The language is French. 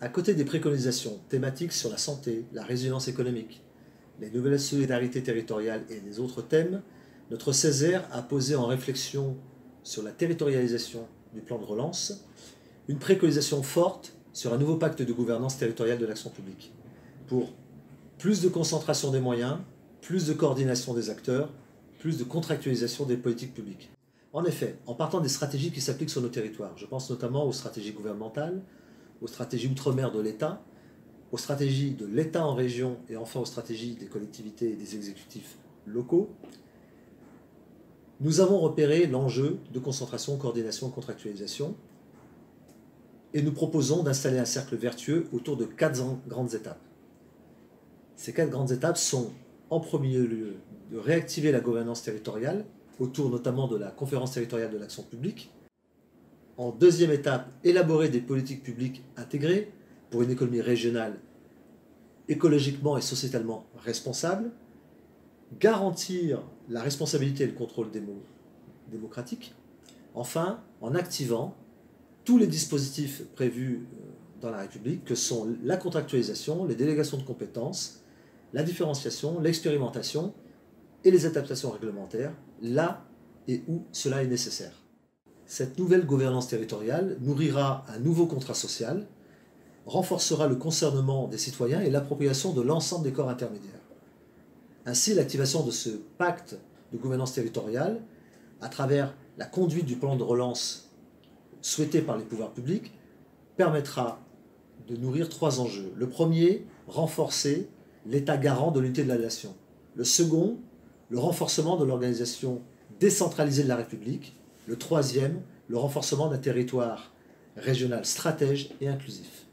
À côté des préconisations thématiques sur la santé, la résilience économique, les nouvelles solidarités territoriales et les autres thèmes, notre Césaire a posé en réflexion sur la territorialisation du plan de relance une préconisation forte sur un nouveau pacte de gouvernance territoriale de l'action publique pour plus de concentration des moyens, plus de coordination des acteurs, plus de contractualisation des politiques publiques. En effet, en partant des stratégies qui s'appliquent sur nos territoires, je pense notamment aux stratégies gouvernementales, aux stratégies outre-mer de l'État, aux stratégies de l'État en région et enfin aux stratégies des collectivités et des exécutifs locaux, nous avons repéré l'enjeu de concentration, coordination, contractualisation et nous proposons d'installer un cercle vertueux autour de quatre grandes étapes. Ces quatre grandes étapes sont, en premier lieu, de réactiver la gouvernance territoriale, autour notamment de la conférence territoriale de l'action publique. En deuxième étape, élaborer des politiques publiques intégrées pour une économie régionale écologiquement et sociétalement responsable, garantir la responsabilité et le contrôle démocratique, enfin en activant tous les dispositifs prévus euh, dans la République, que sont la contractualisation, les délégations de compétences, la différenciation, l'expérimentation et les adaptations réglementaires, là et où cela est nécessaire. Cette nouvelle gouvernance territoriale nourrira un nouveau contrat social, renforcera le concernement des citoyens et l'appropriation de l'ensemble des corps intermédiaires. Ainsi, l'activation de ce pacte de gouvernance territoriale, à travers la conduite du plan de relance souhaité par les pouvoirs publics, permettra de nourrir trois enjeux. Le premier, renforcer l'État garant de l'unité de la nation. Le second, le renforcement de l'organisation décentralisée de la République. Le troisième, le renforcement d'un territoire régional stratège et inclusif.